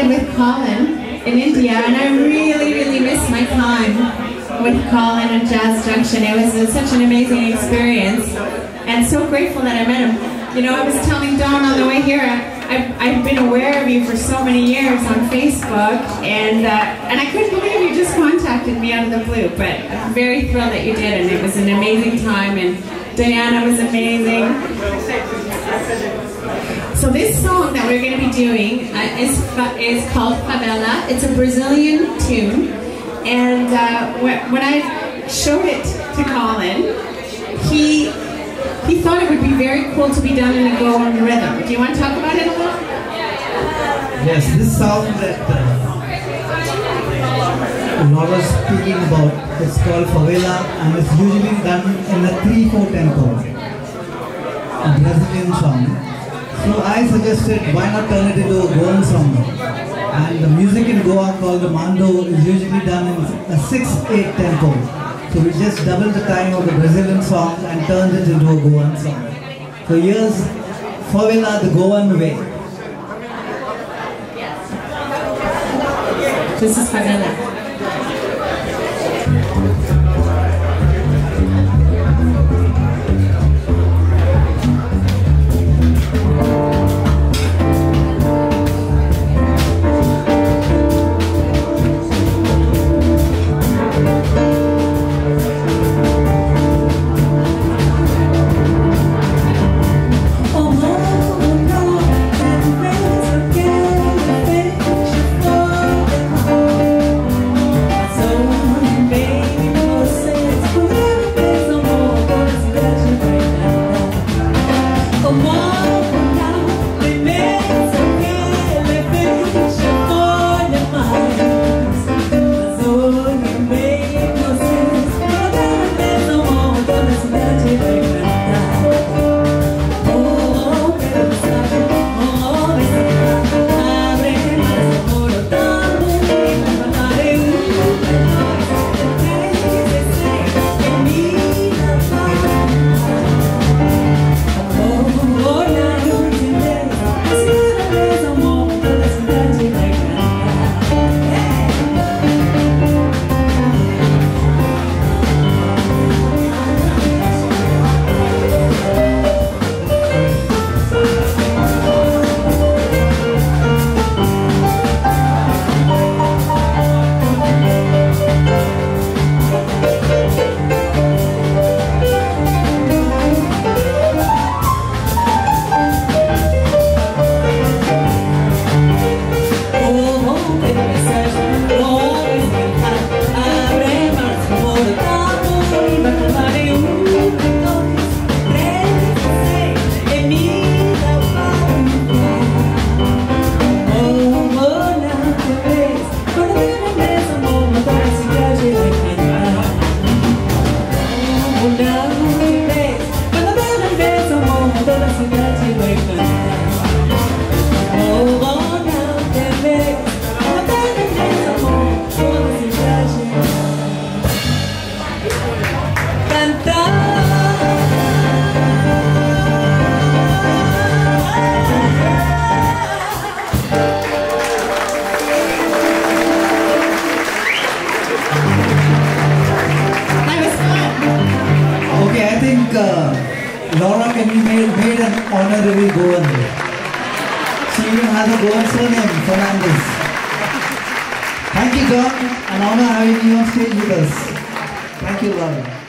started with Colin in India, and I really, really miss my time with Colin and Jazz Junction. It was a, such an amazing experience, and so grateful that I met him. You know, I was telling Don on the way here, I've, I've been aware of you for so many years on Facebook, and uh, and I couldn't believe you just contacted me out of the blue. But I'm very thrilled that you did, and it was an amazing time. And Diana was amazing. So this song that we're going to be doing uh, is is called Favela. It's a Brazilian tune, and uh, when I showed it to Colin, he he thought it would be very cool to be done in a Goan rhythm. Do you want to talk about it a little? Yes, this song that uh, Laura's speaking about is called Favela and it's usually done in a 3-4 tempo, a Brazilian song. I suggested why not turn it into a Goan song. And the music in Goa called the Mando is usually done in a 6-8 tempo. So we just doubled the time of the Brazilian song and turned it into a Goan song. So here's Favela the Goan way. This is Favela. Laura can be made, made an honorary Goan. She even has a Goan surname, Fernandez. Thank you, John. An honor having you on stage with us. Thank you, Laura.